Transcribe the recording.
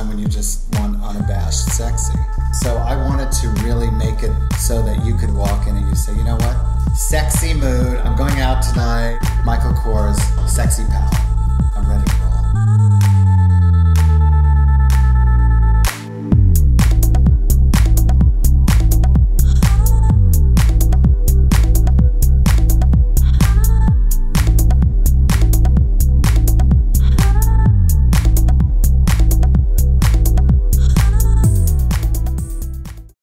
time when you just want unabashed sexy. So I wanted to really make it so that you could walk in and you say, you know what? Sexy mood. I'm going out tonight. Michael Kors, sexy pal. I'm ready.